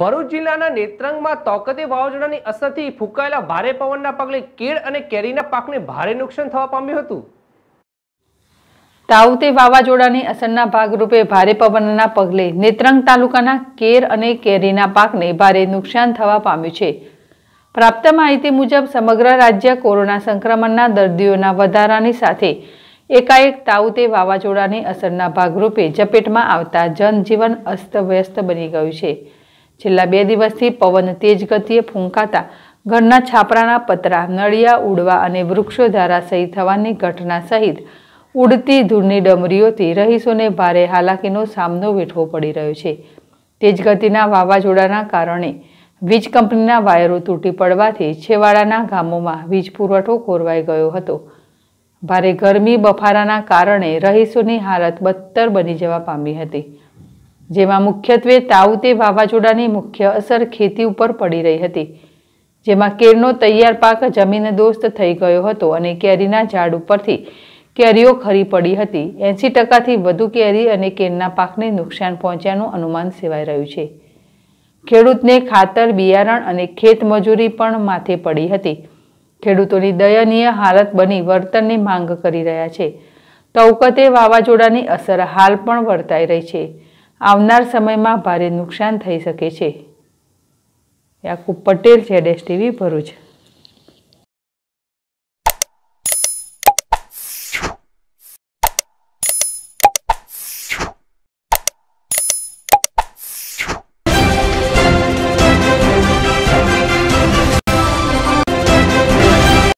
ભરૂચ જિલ્લાના નેત્રંગમાં તોકતે વાવાઝોડાની અસરથી ફૂંકાયેલા ભારે પવનના પગલે કેળ અને કેરીના પાકને ભારે નુકસાન થવા પામ્યું હતું. તાઉતે વાવાઝોડાની અસરના ભાગરૂપે ભારે પવનના પગલે નેત્રંગ તાલુકાના કેર અને કેરીના પાકને ભારે નુકસાન થવા પામ્યું છે. પ્રાપ્ત માહિતી મુજબ સમગ્ર રાજ્ય કોરોના સંક્રમણના દર્દીઓના વધારાની સાથે એકાએક તાઉતે વાવાઝોડાની અસરના ભાગરૂપે ઝપેટમાં આવતા જનજીવન અસ્તવ્યસ્ત બની ગયું છે. છેલ્લા બે દિવસથી પવન તેજ ગતિએ ફૂંકાતા ઘરના છાપરાના પતરા, નળિયા ઉડવા અને વૃક્ષો ધારાશયી થવાની ઘટના સહિત ઉડતી ધૂળની ડમરીઓથી રહીશોને ભારે હાલાકીનો સામનો વેઠવો પડી રહ્યો છે. તેજ ગતિના વાવાઝોડાના કારણે વીજ કંપનીના વાયરો તૂટી પડવાથી છેવાડાના ગામોમાં વીજ પુરવઠો ખોરવાઈ ગયો હતો. ભારે ગરમી બફારાના કારણે રહીશોની હાલત બદતર બની જવા પામી હતી. જેમાં મુખ્યત્વે તાઉતે વાવાઝોડાની મુખ્ય અસર ખેતી ઉપર પડી રહી હતી, જેમાં કેરનો તૈયાર પાક જમીન દોસ્ત થઈ ગયો હતો અને કેરીના ઝાડ ઉપરથી કેરીઓ ખરી પડી હતી. એંસી ટકાથી વધુ કેરી અને કેરના પાકને નુકસાન પહોંચ્યાનું અનુમાન સેવાઈ રહ્યું છે. ખેડૂતને ખાતર, બિયારણ અને ખેત મજૂરી પણ માથે પડી હતી. ખેડૂતોની દયનીય હાલત બની વળતરની માંગ કરી રહ્યા છે. તૌકતે વાવાઝોડાની અસર હાલ પણ વર્તાઈ રહી છે. આવનાર સમયમાં ભારે નુકસાન થઈ શકે છે. યાકુબ પટેલ છે ડેશ ટીવી ભરૂચ.